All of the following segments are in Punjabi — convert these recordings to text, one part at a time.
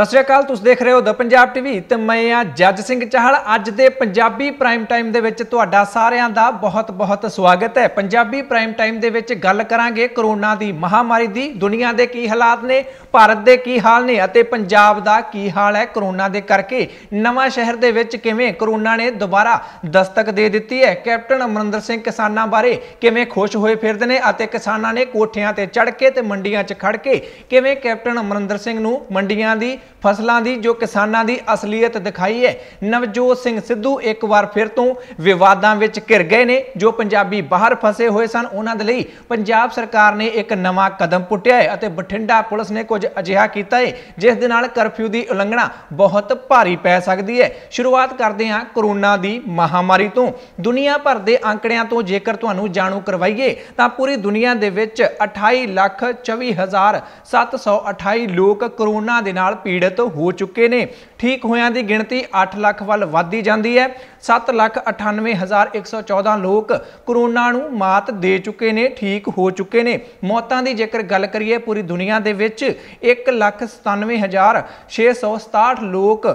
ਸਤਿ ਸ਼੍ਰੀ ਅਕਾਲ, ਤੁਸੀਂ ਦੇਖ ਰਹੇ ਹੋ ਦ ਪੰਜਾਬ ਟੀਵੀ ਤੇ ਮੈਂ ਆ ਜੱਜ ਸਿੰਘ ਚਾਹਲ। ਅੱਜ ਦੇ ਪੰਜਾਬੀ ਪ੍ਰਾਈਮ ਟਾਈਮ ਦੇ ਵਿੱਚ ਤੁਹਾਡਾ ਸਾਰਿਆਂ ਦਾ ਬਹੁਤ-ਬਹੁਤ ਸਵਾਗਤ ਹੈ। ਪੰਜਾਬੀ ਪ੍ਰਾਈਮ ਟਾਈਮ ਦੇ ਵਿੱਚ ਗੱਲ ਕਰਾਂਗੇ ਕਰੋਨਾ ਦੀ ਮਹਾਮਾਰੀ ਦੀ, ਦੁਨੀਆ ਦੇ ਕੀ ਹਾਲਾਤ ਨੇ, ਭਾਰਤ ਦੇ ਕੀ ਹਾਲ ਨੇ ਅਤੇ ਪੰਜਾਬ ਦਾ ਕੀ ਹਾਲ ਹੈ ਕਰੋਨਾ ਦੇ ਕਰਕੇ। ਨਵਾਂ ਸ਼ਹਿਰ ਦੇ ਵਿੱਚ ਕਿਵੇਂ ਕਰੋਨਾ ਨੇ ਦੁਬਾਰਾ ਦਸਤਕ ਦੇ ਦਿੱਤੀ ਹੈ? ਕੈਪਟਨ ਅਮਰਿੰਦਰ ਸਿੰਘ ਕਿਸਾਨਾਂ ਬਾਰੇ ਕਿਵੇਂ ਖੁਸ਼ ਹੋਏ ਫਿਰਦੇ ਨੇ ਅਤੇ ਕਿਸਾਨਾਂ ਨੇ ਕੋਠਿਆਂ ਤੇ ਚੜ ਕੇ ਤੇ ਮੰਡੀਆਂ 'ਚ ਖੜ ਕੇ ਕਿਵੇਂ ਕੈਪਟਨ ਅਮਰਿੰਦਰ ਸਿੰਘ ਨੂੰ ਮੰਡੀਆਂ ਦੀ ਫਸਲਾਂ ਦੀ, ਜੋ ਕਿਸਾਨਾਂ ਦੀ ਅਸਲੀਅਤ ਦਿਖਾਈ ਹੈ। ਨਵਜੋਤ ਸਿੰਘ ਸਿੱਧੂ ਇੱਕ ਵਾਰ ਫਿਰ ਤੋਂ ਵਿਵਾਦਾਂ ਵਿੱਚ ਘਿਰ ਗਏ ਨੇ, ਜੋ ਪੰਜਾਬੀ ਬਾਹਰ ਫਸੇ ਹੋਏ ਸਨ। ਉਹਨਾਂ ਦੇ ਲਈ ਪੰਜਾਬ ਸਰਕਾਰ ਨੇ ਇੱਕ ਨਵਾਂ ਕਦਮ ਪੁੱਟਿਆ ਹੈ ਅਤੇ ਬਠਿੰਡਾ ਪੁਲਿਸ ਨੇ ਕੁਝ ਅਜਿਹਾ ਕੀਤਾ ਹੈ, ਜਿਸ ਦੇ ਨਾਲ ਕਰਫਿਊ ਦੀ ਉਲੰਘਣਾ ਬਹੁਤ ਭਾਰੀ ਪੈ ਸਕਦੀ ਹੈ। ਸ਼ੁਰੂਆਤ ਕਰਦੇ ਹਾਂ ਕਰੋਨਾ ਦੀ ਮਹਾਮਾਰੀ ਤੋਂ। ਦੁਨੀਆ ਭਰ ਦੇ ਅੰਕੜਿਆਂ ਤੋਂ ਜੇਕਰ ਤੁਹਾਨੂੰ ਜਾਣੂ ਕਰਵਾਈਏ, ਤਾਂ ਪੂਰੀ ਦੁਨੀਆ ਦੇ ਵਿੱਚ 28 ਲੱਖ 24 ਹਜ਼ਾਰ 728 ਲੋਕ ਕਰੋਨਾ ਦੇ ਨਾਲ ਪੀੜਤ ਪੀੜਤ ਹੋ ਚੁੱਕੇ ਨੇ। ਠੀਕ ਹੋਇਆਂ ਦੀ ਗਿਣਤੀ 8 ਲੱਖ ਵੱਲ ਵਧਦੀ ਜਾਂਦੀ ਹੈ। 798114 ਲੋਕ ਕਰੋਨਾ ਨੂੰ ਮਾਤ ਦੇ ਚੁੱਕੇ ਨੇ, ਠੀਕ ਹੋ ਚੁੱਕੇ ਨੇ। ਮੌਤਾਂ ਦੀ ਜੇਕਰ ਗੱਲ ਕਰੀਏ ਪੂਰੀ ਦੁਨੀਆ ਦੇ ਵਿੱਚ 197667 ਲੋਕ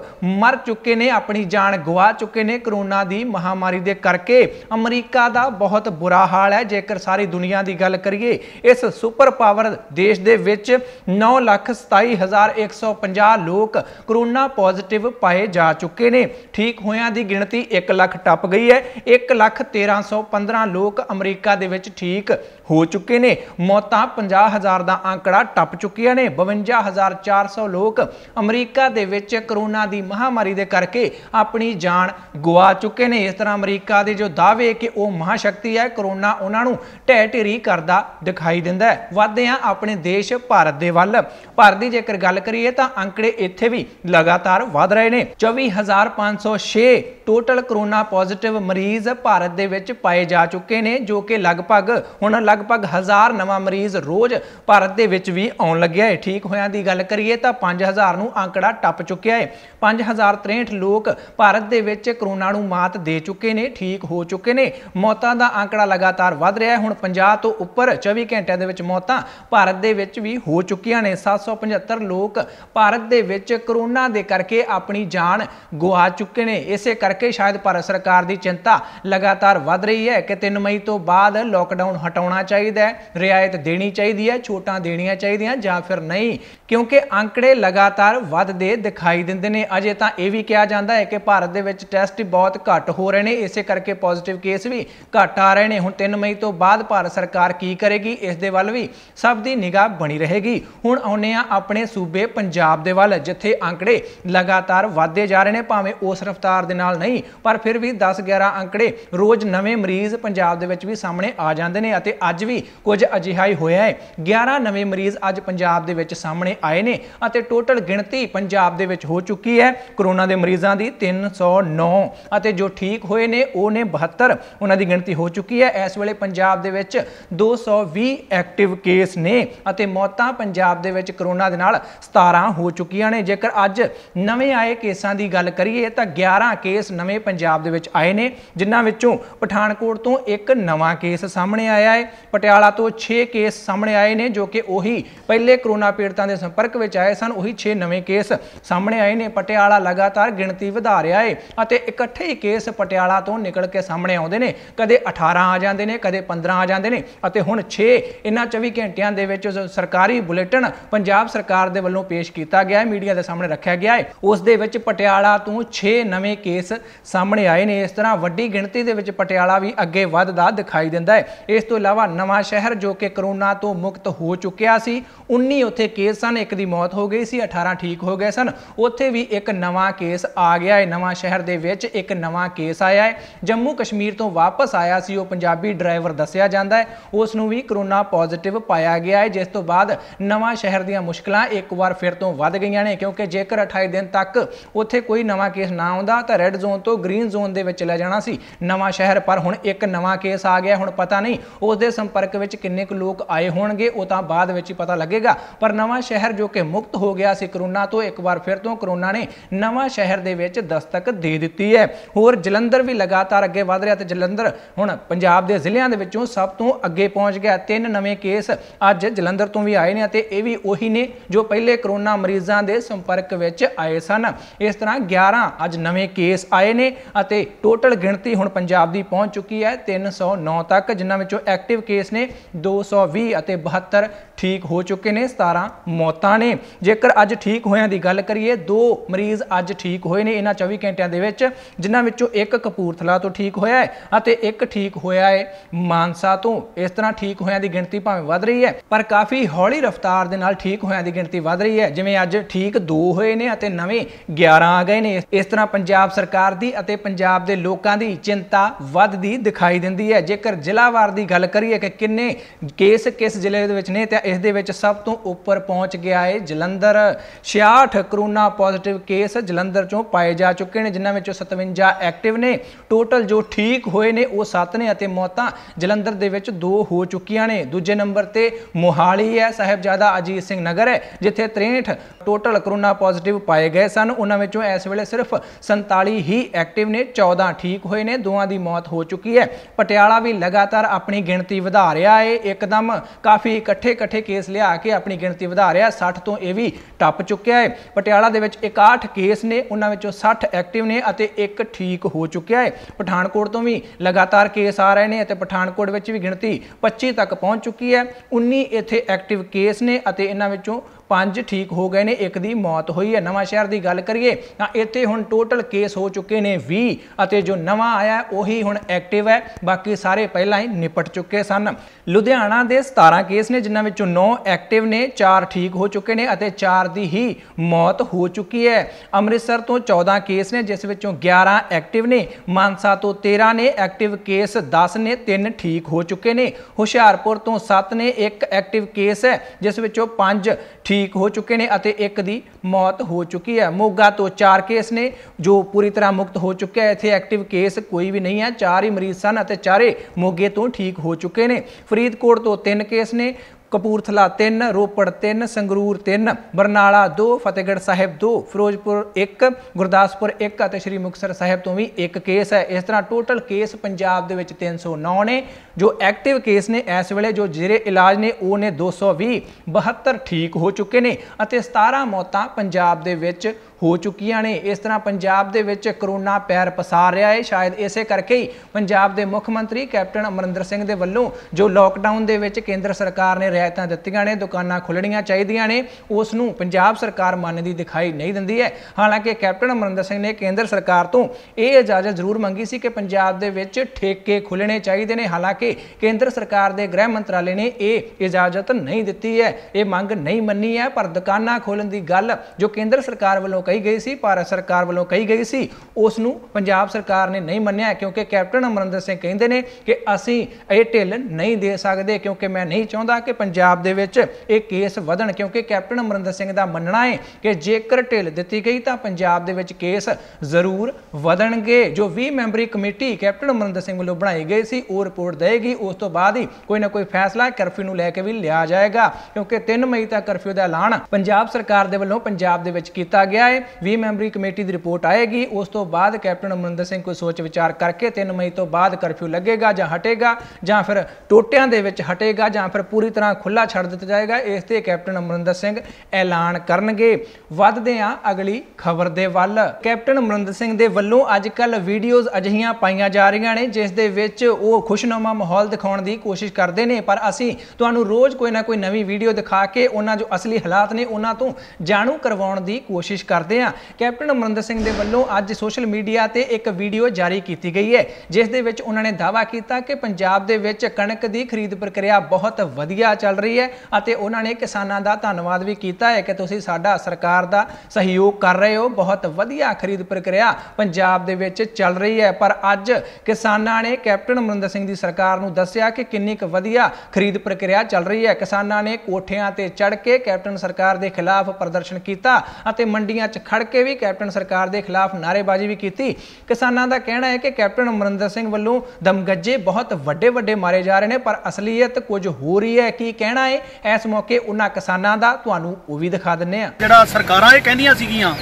ਮਰ ਚੁੱਕੇ ਨੇ, ਆਪਣੀ ਜਾਨ ਗਵਾ ਚੁੱਕੇ ਨੇ ਕਰੋਨਾ ਦੀ ਮਹਾਮਾਰੀ ਦੇ ਕਰਕੇ। ਅਮਰੀਕਾ ਦਾ ਬਹੁਤ ਬੁਰਾ ਹਾਲ ਹੈ। ਜੇਕਰ ਸਾਰੀ ਦੁਨੀਆ ਦੀ ਗੱਲ ਕਰੀਏ, ਇਸ ਸੁਪਰ ਪਾਵਰ ਦੇਸ਼ ਦੇ ਵਿੱਚ 927150 4 ਲੋਕ ਕਰੋਨਾ ਪੋਜ਼ਿਟਿਵ ਪਾਏ ਜਾ ਚੁੱਕੇ ਨੇ। ਠੀਕ ਹੋਇਆਂ ਦੀ ਗਿਣਤੀ 1 ਲੱਖ ਟੱਪ ਗਈ ਹੈ। 1 ਲੱਖ 1315 ਲੋਕ ਅਮਰੀਕਾ ਦੇ ਵਿੱਚ ਠੀਕ ਹੋ ਚੁੱਕੇ ਨੇ। ਮੌਤਾਂ 50000 ਦਾ ਆંકੜਾ ਟੱਪ ਚੁੱਕੀਆਂ ਨੇ। 52400 ਲੋਕ ਅਮਰੀਕਾ ਦੇ ਵਿੱਚ ਕਰੋਨਾ ਦੀ ਮਹਾਮਾਰੀ ਦੇ ਕਰਕੇ ਆਪਣੀ ਜਾਨ ਗਵਾ ਚੁੱਕੇ ਨੇ। ਇਸ ਤਰ੍ਹਾਂ ਅਮਰੀਕਾ ਦੇ ਜੋ ਦਾਅਵੇ ਕਿ ਉਹ ਮਹਾਸ਼ਕਤੀ ਹੈ, ਕਰੋਨਾ ਉਹਨਾਂ ਨੂੰ ਢਹਿ ਢੇਰੀ ਕਰਦਾ ਦਿਖਾਈ ਦਿੰਦਾ ਹੈ। ਵਧਦੇ ਆ ਆਪਣੇ ਦੇਸ਼ ਭਾਰਤ ਦੇ ਵੱਲ। ਭਾਰਤ ਦੀ ਜੇਕਰ ਗੱਲ ਕਰੀਏ ਤਾਂ ਅੰਕੜੇ ਇੱਥੇ ਵੀ ਲਗਾਤਾਰ ਵਧ ਰਹੇ ਨੇ। 24506 ਟੋਟਲ ਕਰੋਨਾ ਪੋਜ਼ਿਟਿਵ ਮਰੀਜ਼ ਭਾਰਤ ਦੇ ਵਿੱਚ ਪਾਏ ਜਾ ਚੁੱਕੇ ਨੇ, ਜੋ ਕਿ ਲਗਭਗ, ਹੁਣ ਲਗਭਗ 1000 ਨਵਾਂ ਮਰੀਜ਼ ਰੋਜ਼ ਭਾਰਤ ਦੇ ਵਿੱਚ ਵੀ ਆਉਣ ਲੱਗਿਆ ਹੈ। ਠੀਕ ਹੋਇਆਂ ਦੀ ਗੱਲ ਕਰੀਏ ਤਾਂ 5000 ਨੂੰ ਅੰਕੜਾ ਟੱਪ ਚੁੱਕਿਆ ਹੈ। 5063 ਲੋਕ ਭਾਰਤ ਦੇ ਵਿੱਚ ਕਰੋਨਾ ਨੂੰ ਮਾਤ ਦੇ ਚੁੱਕੇ ਨੇ, ਠੀਕ ਹੋ ਚੁੱਕੇ ਨੇ। ਮੌਤਾਂ ਦਾ ਅੰਕੜਾ ਲਗਾਤਾਰ ਵਧ ਰਿਹਾ ਹੈ। ਹੁਣ 50 ਤੋਂ ਉੱਪਰ 24 ਘੰਟਿਆਂ ਦੇ ਵਿੱਚ ਮੌਤਾਂ ਭਾਰਤ ਦੇ ਵਿੱਚ ਵੀ ਹੋ ਚੁੱਕੀਆਂ ਨੇ। 775 ਲੋਕ ਭਾਰਤ ਦੇ ਵਿੱਚ ਕਰੋਨਾ ਦੇ ਕਰਕੇ ਆਪਣੀ ਜਾਨ ਗਵਾ ਚੁੱਕੇ ਨੇ। ਇਸੇ ਕਰਕੇ ਸ਼ਾਇਦ ਭਾਰਤ ਸਰਕਾਰ ਦੀ ਚਿੰਤਾ ਲਗਾਤਾਰ ਵੱਧ ਰਹੀ ਹੈ ਕਿ 3 ਮਈ ਤੋਂ ਬਾਅਦ ਲੋਕਡਾਊਨ ਹਟਾਉਣਾ ਚਾਹੀਦਾ ਹੈ, ਰਿਆਇਤ ਦੇਣੀ ਚਾਹੀਦੀ ਹੈ, ਛੋਟਾਂ ਦੇਣੀਆਂ ਚਾਹੀਦੀਆਂ ਜਾਂ ਫਿਰ ਨਹੀਂ, ਕਿਉਂਕਿ ਅੰਕੜੇ ਲਗਾਤਾਰ ਵੱਧਦੇ ਦਿਖਾਈ ਦਿੰਦੇ ਨੇ। ਅਜੇ ਤਾਂ ਇਹ ਵੀ ਕਿਹਾ ਜਾਂਦਾ ਹੈ ਕਿ ਭਾਰਤ ਦੇ ਵਿੱਚ ਟੈਸਟ ਬਹੁਤ ਘੱਟ ਹੋ ਰਹੇ ਨੇ। ਇਸੇ ਕਰਕੇ ਪੋਜ਼ਿਟਿਵ ਕੇਸ ਵੀ ਘੱਟ ਆ ਰਹੇ ਨੇ। ਹੁਣ 3 ਮਈ ਤੋਂ ਬਾਅਦ ਭਾਰਤ ਸਰਕਾਰ ਕੀ ਕਰੇਗੀ, ਇਸ ਦੇ ਵੱਲ ਵੀ ਸਭ ਦੀ ਨਿਗਾਹ ਬਣੀ ਰਹੇਗੀ। ਹੁਣ ਆਉਨੇ ਆ ਆਪਣੇ ਸੂਬੇ ਪੰਜਾਬ ਦੇ ਵੱਲ ਜਿੱਥੇ ਅੰਕੜੇ ਲਗਾਤਾਰ ਵਧਦੇ ਜਾ ਰਹੇ ਨੇ, ਭਾਵੇਂ ਉਸ ਰਫ਼ਤਾਰ ਦੇ ਨਾਲ ਨਹੀਂ, ਪਰ ਫਿਰ ਵੀ 10 11 ਅੰਕੜੇ ਰੋਜ਼ ਨਵੇਂ ਮਰੀਜ਼ ਪੰਜਾਬ ਦੇ ਵਿੱਚ ਵੀ ਸਾਹਮਣੇ ਆ ਜਾਂਦੇ ਨੇ ਅਤੇ ਅੱਜ ਵੀ ਕੁਝ ਅਜਿਹਾ ਹੀ ਹੋਇਆ ਹੈ। 11 ਨਵੇਂ ਮਰੀਜ਼ ਅੱਜ ਪੰਜਾਬ ਦੇ ਵਿੱਚ ਸਾਹਮਣੇ ਆਏ ਨੇ ਅਤੇ ਟੋਟਲ ਗਿਣਤੀ ਪੰਜਾਬ ਦੇ ਵਿੱਚ ਹੋ ਚੁੱਕੀ ਹੈ। ਕਰੋਨਾ ਦੇ ਮਰੀਜ਼ਾਂ ਦੀ 309 ਅਤੇ ਜੋ ਠੀਕ ਹੋਏ ਨੇ, ਉਹ ਨੇ 72 ਉਹਨਾਂ ਦੀ ਗਿਣਤੀ ਹੋ ਚੁੱਕੀ ਹੈ। ਇਸ ਵੇਲੇ ਪੰਜਾਬ ਦੇ ਵਿੱਚ 220 ਐਕਟਿਵ ਕੇਸ ਨੇ ਅਤੇ ਮੌਤਾਂ ਪੰਜਾਬ ਦੇ ਵਿੱਚ ਕਰੋਨਾ ਦੇ ਨਾਲ 17 ਹੋ ਚੁੱਕੀਆਂ ਨੇ। ਜੇਕਰ ਅੱਜ ਨਵੇਂ ਆਏ ਕੇਸਾਂ ਦੀ ਗੱਲ ਕਰੀਏ ਤਾਂ 11 ਕੇਸ ਨਵੇਂ ਪੰਜਾਬ ਦੇ ਵਿੱਚ ਆਏ ਨੇ, ਜਿਨ੍ਹਾਂ ਵਿੱਚੋਂ ਪਠਾਨਕੋਟ ਤੋਂ ਇੱਕ ਨਵਾਂ ਕੇਸ ਸਾਹਮਣੇ ਆਇਆ ਹੈ। ਪਟਿਆਲਾ ਤੋਂ 6 ਕੇਸ ਸਾਹਮਣੇ ਆਏ ਨੇ, ਜੋ ਕਿ ਉਹੀ ਪਹਿਲੇ ਕਰੋਨਾ ਪੀੜਤਾਂ ਦੇ ਸੰਪਰਕ ਵਿੱਚ ਆਏ ਸਨ, ਉਹੀ 6 ਨਵੇਂ ਕੇਸ ਸਾਹਮਣੇ ਆਏ ਨੇ। ਪਟਿਆਲਾ ਲਗਾਤਾਰ ਗਿਣਤੀ ਵਧਾ ਰਿਹਾ ਹੈ ਅਤੇ ਇਕੱਠੇ ਹੀ ਕੇਸ ਪਟਿਆਲਾ ਤੋਂ ਨਿਕਲ ਕੇ ਸਾਹਮਣੇ ਆਉਂਦੇ ਨੇ। ਕਦੇ 18 ਆ ਜਾਂਦੇ ਨੇ, ਕਦੇ 15 ਆ ਜਾਂਦੇ ਨੇ ਅਤੇ ਹੁਣ 6 ਇਹਨਾਂ 24 ਘੰਟਿਆਂ ਦੇ ਵਿੱਚ ਸਰਕਾਰੀ ਬੁਲੇਟਿਨ ਪੰਜਾਬ ਸਰਕਾਰ ਦੇ ਵੱਲੋਂ ਪੇਸ਼ ਕੀਤਾ ਗਿਆ ਹੈ, ਮੀਡੀਆ ਦੇ ਸਾਹਮਣੇ ਰੱਖਿਆ ਗਿਆ ਹੈ। ਉਸ ਦੇ ਵਿੱਚ ਪਟਿਆਲਾ ਤੋਂ 6 ਨਵੇਂ ਕੇਸ ਸਾਹਮਣੇ ਆਏ ਨੇ। ਇਸ ਤਰ੍ਹਾਂ ਵੱਡੀ ਗਿਣਤੀ ਦੇ ਵਿੱਚ ਪਟਿਆਲਾ ਵੀ ਅੱਗੇ ਵੱਧਦਾ ਦਿਖਾਈ ਦਿੰਦਾ ਹੈ। ਇਸ ਤੋਂ ਇਲਾਵਾ ਨਵਾਂ ਸ਼ਹਿਰ ਜੋ ਕਿ ਕਰੋਨਾ ਤੋਂ ਮੁਕਤ ਹੋ ਚੁੱਕਿਆ ਸੀ 19 ਉੱਥੇ ਕੇਸ ਸਨ, ਇੱਕ ਦੀ ਮੌਤ ਹੋ ਗਈ ਸੀ 18 ਠੀਕ ਹੋ ਗਏ ਸਨ। ਉੱਥੇ ਵੀ ਇੱਕ ਨਵਾਂ ਕੇਸ ਆ ਗਿਆ ਹੈ। ਨਵਾਂ ਸ਼ਹਿਰ ਦੇ ਵਿੱਚ ਇੱਕ ਨਵਾਂ ਕੇਸ ਆਇਆ ਹੈ। ਜੰਮੂ ਕਸ਼ਮੀਰ ਤੋਂ ਵਾਪਸ ਆਇਆ ਸੀ, ਉਹ ਪੰਜਾਬੀ ਡਰਾਈਵਰ ਦੱਸਿਆ ਜਾਂਦਾ ਹੈ। ਉਸ ਨੂੰ ਵੀ ਕਰੋਨਾ ਪੋਜ਼ਿਟਿਵ ਪਾਇਆ ਗਿਆ ਹੈ। ਜਿਸ ਤੋਂ ਬਾਅਦ ਨਵਾਂ ਸ਼ਹਿਰ ਦੀਆਂ ਮੁਸ਼ਕਲਾਂ ਇੱਕ ਵਾਰ ਫਿਰ ਤੋਂ ਵੱਧ ਗਈਆਂ ਨੇ, ਕਿਉਂਕਿ ਜੇਕਰ 28 ਦਿਨ ਤੱਕ ਉੱਥੇ ਕੋਈ ਨਵਾਂ ਕੇਸ ਨਾ ਆਉਂਦਾ, ਤਾਂ ਰੈੱਡ ਜ਼ੋਨ ਤੋਂ ਗ੍ਰੀਨ ਜ਼ੋਨ ਦੇ ਵਿੱਚ ਲੈ ਜਾਣਾ ਸੀ। ਨਵਾਂ ਸ਼ਹਿਰ, ਪਰ ਹੁਣ ਇੱਕ ਨਵਾਂ ਕੇਸ ਆ ਗਿਆ, ਹੁਣ ਪਤਾ ਨਹੀਂ ਉਸ ਦੇ ਸੰਪਰਕ ਵਿੱਚ ਕਿੰਨੇ ਕੁ ਲੋਕ ਆਏ ਹੋਣਗੇ, ਉਹ ਤਾਂ ਬਾਅਦ ਵਿੱਚ ਹੀ ਪਤਾ ਲੱਗੇਗਾ। ਪਰ ਨਵਾਂ ਸ਼ਹਿਰ ਜੋ ਕਿ ਮੁਕਤ ਹੋ ਗਿਆ ਸੀ ਕਰੋਨਾ ਤੋਂ, ਇੱਕ ਵਾਰ ਫਿਰ ਤੋਂ ਕਰੋਨਾ ਨੇ ਨਵਾਂ ਸ਼ਹਿਰ ਦੇ ਵਿੱਚ ਦਸਤਕ ਦੇ ਦਿੱਤੀ ਹੈ। ਹੋਰ ਜਲੰਧਰ ਵੀ ਲਗਾਤਾਰ ਅੱਗੇ ਵਧ ਰਿਹਾ ਤੇ ਜਲੰਧਰ ਹੁਣ ਪੰਜਾਬ ਦੇ ਜ਼ਿਲ੍ਹਿਆਂ ਦੇ ਵਿੱਚੋਂ ਸਭ ਤੋਂ ਅੱਗੇ ਪਹੁੰਚ ਗਿਆ। ਤਿੰਨ ਨਵੇਂ ਕੇਸ ਅੱਜ ਜਲੰਧਰ ਤੋਂ ਵੀ ਆਏ ਨੇ ਅਤੇ ਇਹ ਵੀ ਉਹੀ ਨੇ ਜੋ ਪਹਿਲੇ ਕਰੋਨਾ ਮਰੀਜ਼ਾਂ ਮਰੀਜ਼ਾਂ ਦੇ ਸੰਪਰਕ ਵਿੱਚ ਆਏ ਸਨ। ਇਸ ਤਰ੍ਹਾਂ 11 ਅੱਜ ਨਵੇਂ ਕੇਸ ਆਏ ਨੇ ਅਤੇ ਟੋਟਲ ਗਿਣਤੀ ਹੁਣ ਪੰਜਾਬ ਦੀ ਪਹੁੰਚ ਚੁੱਕੀ ਹੈ 309 ਤੱਕ, ਜਿਨ੍ਹਾਂ ਵਿੱਚੋਂ ਐਕਟਿਵ ਕੇਸ ਨੇ 220 ਅਤੇ 72 ਠੀਕ ਹੋ ਚੁੱਕੇ ਨੇ 17 ਮੌਤਾਂ ਨੇ। ਜੇਕਰ ਅੱਜ ਠੀਕ ਹੋਇਆਂ ਦੀ ਗੱਲ ਕਰੀਏ, ਦੋ ਮਰੀਜ਼ ਅੱਜ ਠੀਕ ਹੋਏ ਨੇ ਇਹਨਾਂ 24 ਘੰਟਿਆਂ ਦੇ ਵਿੱਚ, ਜਿਨ੍ਹਾਂ ਵਿੱਚੋਂ ਇੱਕ ਕਪੂਰਥਲਾ ਤੋਂ ਠੀਕ ਹੋਇਆ ਹੈ ਅਤੇ ਇੱਕ ਠੀਕ ਹੋਇਆ ਹੈ ਮਾਨਸਾ ਤੋਂ। ਇਸ ਤਰ੍ਹਾਂ ਠੀਕ ਹੋਇਆਂ ਦੀ ਗਿਣਤੀ ਭਾਵੇਂ ਵੱਧ ਰਹੀ ਹੈ, ਪਰ ਕਾਫੀ ਹੌਲੀ ਰਫ਼ਤਾਰ ਦੇ ਨਾਲ ਠੀਕ ਹੋਇਆਂ ਦੀ ਗਿਣਤੀ ਵੱਧ ਰਹੀ ਹੈ। ਜਿਵੇਂ ਅੱਜ ਠੀਕ 2 ਹੋਏ ਨੇ ਅਤੇ ਨਵੇਂ 11 ਆ ਗਏ ਨੇ। ਇਸ ਤਰ੍ਹਾਂ ਪੰਜਾਬ ਸਰਕਾਰ ਦੀ ਅਤੇ ਪੰਜਾਬ ਦੇ ਲੋਕਾਂ ਦੀ ਚਿੰਤਾ ਵੱਧਦੀ ਦਿਖਾਈ ਦਿੰਦੀ ਹੈ। ਜੇਕਰ ਜ਼ਿਲ੍ਹਾਵਾਰ ਦੀ ਗੱਲ ਕਰੀਏ ਕਿ ਕਿੰਨੇ ਕੇਸ ਕਿਸ ਜ਼ਿਲ੍ਹੇ ਦੇ ਵਿੱਚ ਨੇ, ਤਾਂ ਇਸ ਦੇ ਵਿੱਚ ਸਭ ਤੋਂ ਉੱਪਰ ਪਹੁੰਚ ਗਿਆ ਹੈ Jalandhar. 66 corona positive case Jalandhar ਚੋਂ ਪਾਏ ਜਾ ਚੁੱਕੇ ਨੇ, ਜਿਨ੍ਹਾਂ ਵਿੱਚੋਂ 57 ਐਕਟਿਵ ਨੇ। ਟੋਟਲ ਜੋ ਠੀਕ ਹੋਏ ਨੇ, ਉਹ 7 ਨੇ ਅਤੇ ਮੌਤਾਂ ਜਲੰਧਰ ਦੇ ਵਿੱਚ 2 ਹੋ ਚੁੱਕੀਆਂ ਨੇ। ਦੂਜੇ ਨੰਬਰ ਤੇ ਮੋਹਾਲੀ ਹੈ। ਸਾਹਿਬਜ਼ਾਦਾ ਅਜੀਤ ਸਿੰਘ ਨਗਰ ਹੈ, ਜਿੱਥੇ 63 ਟੋਟਲ ਕਰੋਨਾ ਪੋਜ਼ਿਟਿਵ ਪਾਏ ਗਏ ਸਨ। ਉਹਨਾਂ ਵਿੱਚੋਂ ਇਸ ਵੇਲੇ ਸਿਰਫ 47 ਹੀ ਐਕਟਿਵ ਨੇ 14 ਠੀਕ ਹੋਏ ਨੇ, ਦੋਵਾਂ ਦੀ ਮੌਤ ਹੋ ਚੁੱਕੀ ਹੈ। ਪਟਿਆਲਾ ਵੀ ਲਗਾਤਾਰ ਆਪਣੀ ਗਿਣਤੀ ਵਧਾ ਰਿਹਾ ਹੈ ਇੱਕਦਮ ਕਾਫੀ ਇਕੱਠੇ ਇਕੱਠੇ ਕੇਸ ਲਿਆ ਕੇ ਆਪਣੀ ਗਿਣਤੀ ਵਧਾ ਰਿਹਾ। 60 ਤੋਂ ਇਹ ਵੀ ਟੱਪ ਚੁੱਕਿਆ ਹੈ ਪਟਿਆਲਾ ਦੇ ਵਿੱਚ 61 ਕੇਸ ਨੇ, ਉਹਨਾਂ ਵਿੱਚੋਂ 60 ਐਕਟਿਵ ਨੇ ਅਤੇ ਇੱਕ ਠੀਕ ਹੋ ਚੁੱਕਿਆ ਹੈ ਪਠਾਨਕੋਟ ਤੋਂ ਵੀ ਲਗਾਤਾਰ ਕੇਸ ਆ ਰਹੇ ਨੇ ਅਤੇ ਪਠਾਨਕੋਟ ਵਿੱਚ ਵੀ ਗਿਣਤੀ 25 ਤੱਕ ਪਹੁੰਚ ਚੁੱਕੀ ਹੈ। 19 ਇੱਥੇ ਐਕਟਿਵ ਕੇਸ ਨੇ ਅਤੇ ਇਹਨਾਂ ਵਿੱਚੋਂ ਪੰਜ ਠੀਕ ਹੋ ਗਏ ਨੇ, ਇੱਕ ਦੀ ਮੌਤ ਹੋਈ ਹੈ। ਨਵਾਂ ਸ਼ਹਿਰ ਦੀ ਗੱਲ ਕਰੀਏ ਤਾਂ ਇੱਥੇ ਹੁਣ ਟੋਟਲ ਕੇਸ ਹੋ ਚੁੱਕੇ ਨੇ 20 ਅਤੇ ਜੋ ਨਵਾਂ ਆਇਆ ਉਹੀ ਹੁਣ ਐਕਟਿਵ ਹੈ। ਬਾਕੀ ਸਾਰੇ ਪਹਿਲਾਂ ਹੀ ਨਿਪਟ ਚੁੱਕੇ ਸਨ। ਲੁਧਿਆਣਾ ਦੇ 17 ਕੇਸ ਨੇ, ਜਿਨ੍ਹਾਂ ਵਿੱਚੋਂ 9 ਐਕਟਿਵ ਨੇ 4 ਠੀਕ ਹੋ ਚੁੱਕੇ ਨੇ ਅਤੇ 4 ਦੀ ਹੀ ਮੌਤ ਹੋ ਚੁੱਕੀ ਹੈ। ਅੰਮ੍ਰਿਤਸਰ ਤੋਂ 14 ਕੇਸ ਨੇ, ਜਿਸ ਵਿੱਚੋਂ 11 ਐਕਟਿਵ ਨੇ, ਮਾਨਸਾ ਤੋਂ 13 ਨੇ ਐਕਟਿਵ ਕੇਸ 10 ਨੇ 3 ਠੀਕ ਹੋ ਚੁੱਕੇ ਨੇ। ਹੁਸ਼ਿਆਰਪੁਰ ਤੋਂ 7 ਨੇ, ਇੱਕ ਐਕਟਿਵ ਕੇਸ ਹੈ, ਜਿਸ ਵਿੱਚੋਂ 5 ਠੀਕ ਹੋ ਚੁੱਕੇ ਨੇ ਅਤੇ ਇੱਕ ਦੀ ਮੌਤ ਹੋ ਚੁੱਕੀ ਹੈ। ਮੋਗਾ ਤੋਂ ਚਾਰ ਕੇਸ ਨੇ ਜੋ ਪੂਰੀ ਤਰ੍ਹਾਂ ਮੁਕਤ ਹੋ ਚੁੱਕਿਆ ਹੈ। ਇੱਥੇ ਐਕਟਿਵ ਕੇਸ ਕੋਈ ਵੀ ਨਹੀਂ ਹੈ। ਚਾਰ ਹੀ ਮਰੀਜ਼ ਸਨ ਅਤੇ ਚਾਰੇ ਮੋਗੇ ਤੋਂ ਠੀਕ ਹੋ ਚੁੱਕੇ ਨੇ। ਫਰੀਦਕੋਟ ਤੋਂ ਤਿੰਨ ਕੇਸ ਨੇ। ਕਪੂਰਥਲਾ 3 ਰੋਪੜ 3 ਸੰਗਰੂਰ 3 ਬਰਨਾਲਾ 2 ਫਤਿਹਗੜ੍ਹ ਸਾਹਿਬ 2 ਫਿਰੋਜ਼ਪੁਰ 1 ਗੁਰਦਾਸਪੁਰ 1 ਅਤੇ ਸ਼੍ਰੀ ਮੁਕਤਸਰ ਸਾਹਿਬ ਤੋਂ ਵੀ ਇੱਕ ਕੇਸ ਹੈ। ਇਸ ਤਰ੍ਹਾਂ ਟੋਟਲ ਕੇਸ ਪੰਜਾਬ ਦੇ ਵਿੱਚ 309 ਨੇ। ਜੋ ਐਕਟਿਵ ਕੇਸ ਨੇ ਇਸ ਵੇਲੇ ਜੋ ਜਿਹੜੇ ਇਲਾਜ ਨੇ, ਉਹ ਨੇ 220 72 ਠੀਕ ਹੋ ਚੁੱਕੇ ਨੇ ਅਤੇ 17 ਮੌਤਾਂ ਪੰਜਾਬ ਦੇ ਵਿੱਚ ਹੋ ਚੁੱਕੀਆਂ ਨੇ। ਇਸ ਤਰ੍ਹਾਂ ਪੰਜਾਬ ਦੇ ਵਿੱਚ ਕਰੋਨਾ ਪੈਰ ਪਸਾਰ ਰਿਹਾ ਹੈ ਸ਼ਾਇਦ ਇਸੇ ਕਰਕੇ ਹੀ ਪੰਜਾਬ ਦੇ ਮੁੱਖ ਮੰਤਰੀ ਕੈਪਟਨ ਅਮਰਿੰਦਰ ਸਿੰਘ ਦੇ ਵੱਲੋਂ ਜੋ ਲੋਕਡਾਊਨ ਦੇ ਵਿੱਚ ਕੇਂਦਰ ਸਰਕਾਰ ਨੇ ਰਿਆਇਤਾਂ ਦਿੱਤੀਆਂ ਨੇ, ਦੁਕਾਨਾਂ ਖੁੱਲਣੀਆਂ ਚਾਹੀਦੀਆਂ ਨੇ, ਉਸ ਨੂੰ ਪੰਜਾਬ ਸਰਕਾਰ ਮੰਨਦੀ ਦਿਖਾਈ ਨਹੀਂ ਦਿੰਦੀ ਹੈ। ਹਾਲਾਂਕਿ ਕੈਪਟਨ ਅਮਰਿੰਦਰ ਸਿੰਘ ਨੇ ਕੇਂਦਰ ਸਰਕਾਰ ਤੋਂ ਇਹ ਇਜਾਜ਼ਤ ਜ਼ਰੂਰ ਮੰਗੀ ਸੀ ਕਿ ਪੰਜਾਬ ਦੇ ਵਿੱਚ ਠੇਕੇ ਖੁੱਲਣੇ ਚਾਹੀਦੇ ਨੇ। ਹਾਲਾਂਕਿ ਕੇਂਦਰ ਸਰਕਾਰ ਦੇ ਗ੍ਰਹਿ ਮੰਤਰਾਲੇ ਨੇ ਇਹ ਇਜਾਜ਼ਤ ਨਹੀਂ ਦਿੱਤੀ ਹੈ। ਇਹ ਮੰਗ ਨਹੀਂ ਮੰਨੀ ਹੈ, ਪਰ ਦੁਕਾਨਾਂ ਖੋਲਣ ਦੀ ਗੱਲ ਜੋ ਕੇਂਦਰ ਸਰਕਾਰ ਵੱਲੋਂ ਕਹੀ ਗਈ ਸੀ, ਭਾਰਤ ਸਰਕਾਰ ਵੱਲੋਂ ਕਹੀ ਗਈ ਸੀ, ਉਸ ਨੂੰ ਪੰਜਾਬ ਸਰਕਾਰ ਨੇ ਨਹੀਂ ਮੰਨਿਆ ਕਿਉਂਕਿ ਕੈਪਟਨ ਅਮਰਿੰਦਰ ਸਿੰਘ ਕਹਿੰਦੇ ਨੇ ਕਿ ਅਸੀਂ ਇਹ ਢਿੱਲ ਨਹੀਂ ਦੇ ਸਕਦੇ, ਕਿਉਂਕਿ ਮੈਂ ਨਹੀਂ ਚਾਹੁੰਦਾ ਕਿ ਪੰਜਾਬ ਦੇ ਵਿੱਚ ਇਹ ਕੇਸ ਵਧਣ, ਕਿਉਂਕਿ ਕੈਪਟਨ ਅਮਰਿੰਦਰ ਸਿੰਘ ਦਾ ਮੰਨਣਾ ਹੈ ਕਿ ਜੇਕਰ ਢਿੱਲ ਦਿੱਤੀ ਗਈ ਤਾਂ ਪੰਜਾਬ ਦੇ ਵਿੱਚ ਕੇਸ ਜ਼ਰੂਰ ਵਧਣਗੇ। ਜੋ 20 ਮੈਂਬਰੀ ਕਮੇਟੀ ਕੈਪਟਨ ਅਮਰਿੰਦਰ ਸਿੰਘ ਵੱਲੋਂ ਬਣਾਈ ਗਈ ਸੀ, ਉਹ ਰਿਪੋਰਟ ਦੇ ਦੇਗੀ ਉਸ ਤੋਂ ਬਾਅਦ ਹੀ ਕੋਈ ਨਾ ਕੋਈ ਫੈਸਲਾ ਕਰਫਿਊ ਨੂੰ ਲੈ ਕੇ ਵੀ ਲਿਆ ਜਾਏਗਾ, ਕਿਉਂਕਿ 3 ਮਈ ਤੱਕ ਕਰਫਿਊ ਦਾ ਐਲਾਨ ਪੰਜਾਬ ਸਰਕਾਰ ਦੇ ਵੱਲੋਂ ਪੰਜਾਬ ਦੇ ਵਿੱਚ ਕੀਤਾ ਗਿਆ ਹੈ 20 ਮੈਂਬਰੀ ਕਮੇਟੀ ਦੀ ਰਿਪੋਰਟ ਆਏਗੀ, ਉਸ ਤੋਂ ਬਾਅਦ ਕੈਪਟਨ ਅਮਰਿੰਦਰ ਸਿੰਘ ਕੋਈ ਸੋਚ ਵਿਚਾਰ ਕਰਕੇ 3 ਮਈ ਤੋਂ ਬਾਅਦ ਕਰਫਿਊ ਲੱਗੇਗਾ ਜਾਂ ਹਟੇਗਾ, ਜਾਂ ਫਿਰ ਟੋਟਿਆਂ ਦੇ ਵਿੱਚ ਹਟੇਗਾ, ਜਾਂ ਫਿਰ ਪੂਰੀ ਤਰ੍ਹਾਂ ਖੁੱਲਾ ਛੱਡ ਦਿੱਤਾ ਜਾਏਗਾ, ਇਸ ਤੇ ਕੈਪਟਨ ਅਮਰਿੰਦਰ ਸਿੰਘ ਐਲਾਨ ਕਰਨਗੇ। ਵੱਧਦੇ ਆ ਅਗਲੀ ਖਬਰ ਦੇ ਵੱਲ। ਕੈਪਟਨ ਅਮਰਿੰਦਰ ਸਿੰਘ ਦੇ ਵੱਲੋਂ ਅੱਜ ਕੱਲ ਵੀਡੀਓਜ਼ ਅਜਿਹੀਆਂ ਪਾਈਆਂ ਜਾ ਰਹੀਆਂ ਨੇ, ਜਿਸ ਦੇ ਵਿੱਚ ਉਹ ਖੁਸ਼ਨੁਮਾ ਮਾਹੌਲ ਦਿਖਾਉਣ ਦੀ ਕੋਸ਼ਿਸ਼ ਕਰਦੇ ਨੇ, ਪਰ ਅਸੀਂ ਤੁਹਾਨੂੰ ਰੋਜ਼ ਕੋਈ ਨਾ ਕੋਈ ਨਵੀਂ ਵੀਡੀਓ ਦਿਖਾ ਕੇ ਉਹਨਾਂ ਜੋ ਅਸਲੀ ਹਾਲਾਤ ਨੇ ਉਹਨਾਂ ਤੋਂ ਜਾਣੂ ਕਰਵਾਉਣ ਦੀ ਕੋਸ਼ਿਸ਼ ਕਰਦੇ ਹਾਂ। ਕੈਪਟਨ ਅਮਰਿੰਦਰ ਸਿੰਘ ਦੇ ਵੱਲੋਂ ਅੱਜ ਸੋਸ਼ਲ ਮੀਡੀਆ ਤੇ ਇੱਕ ਵੀਡੀਓ ਜਾਰੀ ਕੀਤੀ ਗਈ ਹੈ, ਜਿਸ ਦੇ ਵਿੱਚ ਉਹਨਾਂ ਨੇ ਦਾਅਵਾ ਕੀਤਾ ਕਿ ਪੰਜਾਬ ਦੇ ਵਿੱਚ ਕਣਕ ਦੀ ਖਰੀਦ ਪ੍ਰਕਿਰਿਆ ਬਹੁਤ ਵਧੀਆ ਚੱਲ ਰਹੀ ਹੈ ਅਤੇ ਉਹਨਾਂ ਨੇ ਕਿਸਾਨਾਂ ਦਾ ਧੰਨਵਾਦ ਵੀ ਕੀਤਾ ਹੈ ਕਿ ਤੁਸੀਂ ਸਾਡਾ ਸਰਕਾਰ ਦਾ ਸਹਿਯੋਗ ਕਰ ਰਹੇ ਹੋ। ਬਹੁਤ ਵਧੀਆ ਖਰੀਦ ਪ੍ਰਕਿਰਿਆ ਪੰਜਾਬ ਦੇ ਵਿੱਚ ਚੱਲ ਰਹੀ ਹੈ, ਪਰ ਅੱਜ ਕਿਸਾਨਾਂ ਨੇ ਕੈਪਟਨ ਅਮਰਿੰਦਰ ਸਿੰਘ ਦੀ ਸਰਕਾਰ ਨੂੰ ਦੱਸਿਆ ਕਿ ਕਿੰਨੀ ਕੁ ਵਧੀਆ ਖਰੀਦ ਪ੍ਰਕਿਰਿਆ ਚੱਲ ਰਹੀ ਹੈ। ਕਿਸਾਨਾਂ ਨੇ ਕੋਠਿਆਂ ਤੇ ਚੜ ਕੇ ਕੈਪਟਨ ਸਰਕਾਰ ਦੇ ਖਿਲਾਫ ਪ੍ਰਦਰਸ਼ਨ ਕੀਤਾ ਅਤੇ ਮੰਡੀਆਂ 'ਚ ਖੜ ਕੇ ਵੀ ਕੈਪਟਨ ਸਰਕਾਰ ਦੇ ਖਿਲਾਫ ਨਾਅਰੇਬਾਜ਼ੀ ਵੀ ਕੀਤੀ। ਕਿਸਾਨਾਂ ਦਾ ਕਹਿਣਾ ਹੈ ਕਿ ਕੈਪਟਨ ਅਮਰਿੰਦਰ ਸਿੰਘ ਵੱਲੋਂ ਦਮਗੱਜੇ ਬਹੁਤ ਵੱਡੇ ਵੱਡੇ ਮਾਰੇ ਜਾ ਰਹੇ ਨੇ, ਪਰ ਅਸਲੀਅਤ ਕੁਝ ਹੋ ਰਹੀ ਹੈ। ਕੀ ਕਹਿਣਾ ਹੈ? ਇਸ ਮੌਕੇ ਉਹਨਾਂ ਕਿਸਾਨਾਂ ਦਾ ਤੁਹਾਨੂੰ ਉਹ ਵੀ ਦਿਖਾ ਦਿੰਨੇ ਆ ਜਿਹੜਾ ਸਰਕਾਰਾਂ ਇਹ ਕਹਿੰਦੀਆਂ ਸੀਗੀਆਂ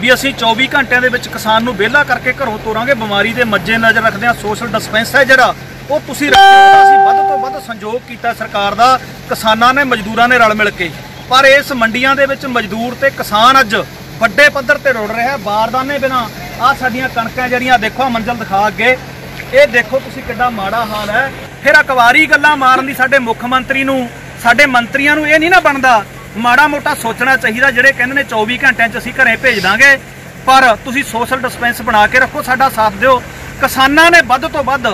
ਵੀ ਅਸੀਂ 24 ਘੰਟਿਆਂ ਦੇ ਵਿੱਚ ਕਿਸਾਨ ਨੂੰ ਵਿਹਲਾ ਕਰਕੇ ਘਰੋਂ ਤੋਰਾਂਗੇ, ਬਿਮਾਰੀ ਦੇ ਮੱਜੇ ਨਜ਼ਰ ਰੱਖਦੇ ਆ ਸੋਸ਼ਲ ਡਿਸਪੈਂਸ ਹੈ ਜਿਹੜਾ ਉਹ ਤੁਸੀਂ ਰੱਖਿਆ ਅਸੀਂ ਵੱਧ ਤੋਂ ਵੱਧ ਸੰਯੋਗ ਕੀਤਾ ਸਰਕਾਰ ਦਾ, ਕਿਸਾਨਾਂ ਨੇ, ਮਜ਼ਦੂਰਾਂ ਨੇ ਰਲ ਮਿਲ ਕੇ। ਪਰ ਇਸ ਮੰਡੀਆਂ ਦੇ ਵਿੱਚ ਮਜ਼ਦੂਰ ਤੇ ਕਿਸਾਨ ਅੱਜ ਵੱਡੇ ਪੱਧਰ ਤੇ ਰੁੜ ਰਿਹਾ ਹੈ, ਬਾਰਦਾਨੇ ਬਿਨਾ। ਆ ਸਾਡੀਆਂ ਕਣਕਾਂ ਜਿਹੜੀਆਂ, ਦੇਖੋ, ਆਹ ਮੰਜ਼ਲ ਦਿਖਾ ਅੱਗੇ। ਇਹ ਦੇਖੋ ਤੁਸੀਂ ਕਿੱਡਾ ਮਾੜਾ ਹਾਲ ਹੈ। ਫਿਰ ਅਕਵਾਰੀ ਗੱਲਾਂ ਮਾਰਨ ਦੀ ਸਾਡੇ ਮੁੱਖ ਮੰਤਰੀ ਨੂੰ, ਸਾਡੇ ਮੰਤਰੀਆਂ ਨੂੰ ਇਹ ਨਹੀਂ ਨਾ ਬਣਦਾ, ਮਾੜਾ ਮੋਟਾ ਸੋਚਣਾ ਚਾਹੀਦਾ, ਜਿਹੜੇ ਕਹਿੰਦੇ ਨੇ 24 ਘੰਟਿਆਂ 'ਚ ਅਸੀਂ ਘਰੇ ਭੇਜ ਦਾਂਗੇ। ਪਰ ਤੁਸੀਂ ਸੋਸ਼ਲ ਡਿਸਪੈਂਸ ਬਣਾ ਕੇ ਰੱਖੋ, ਸਾਡਾ ਸਾਥ ਦਿਓ। ਕਿਸਾਨਾਂ ਨੇ ਵੱਧ ਤੋਂ ਵੱਧ